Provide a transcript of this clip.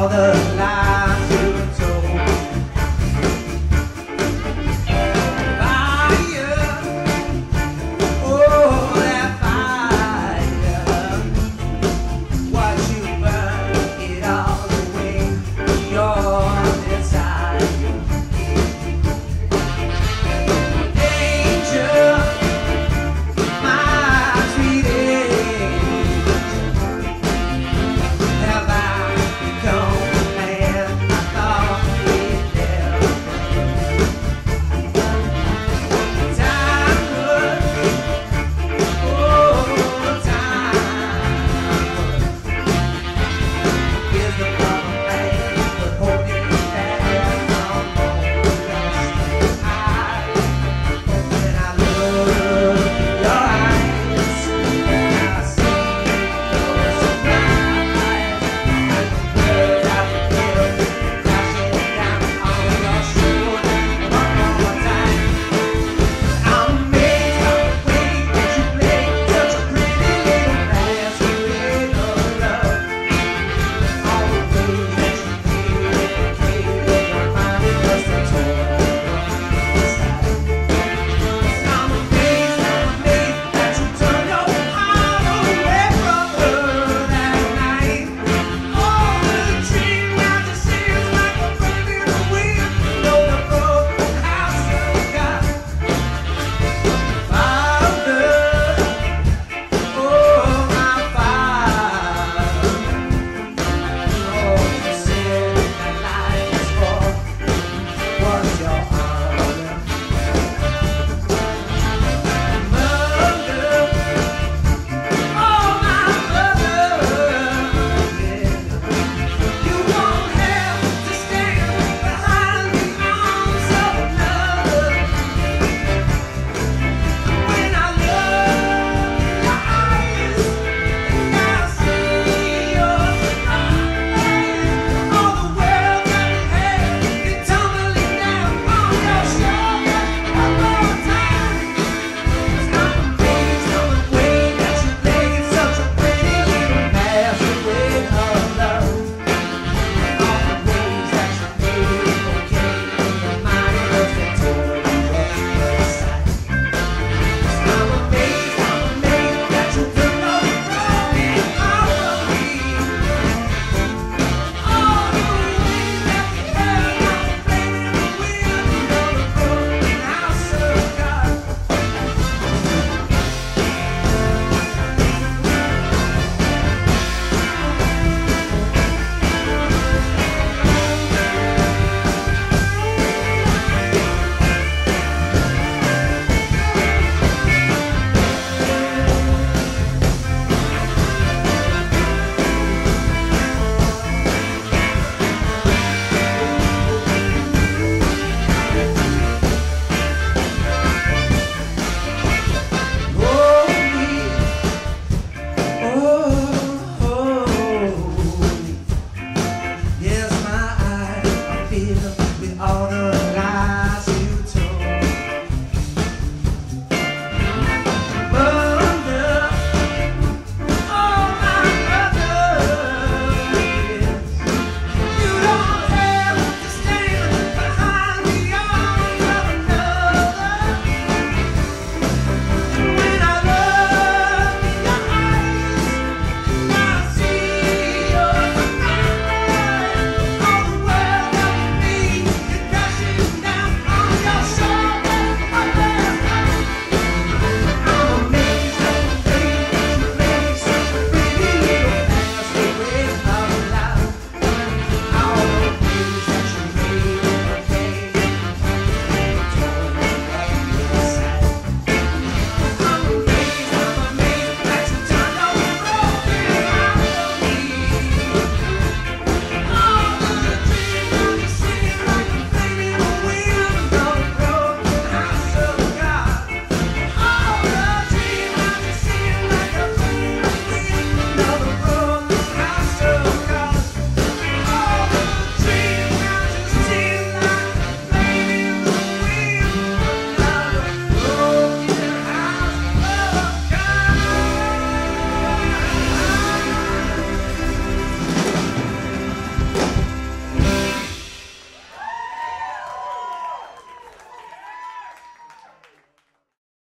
all the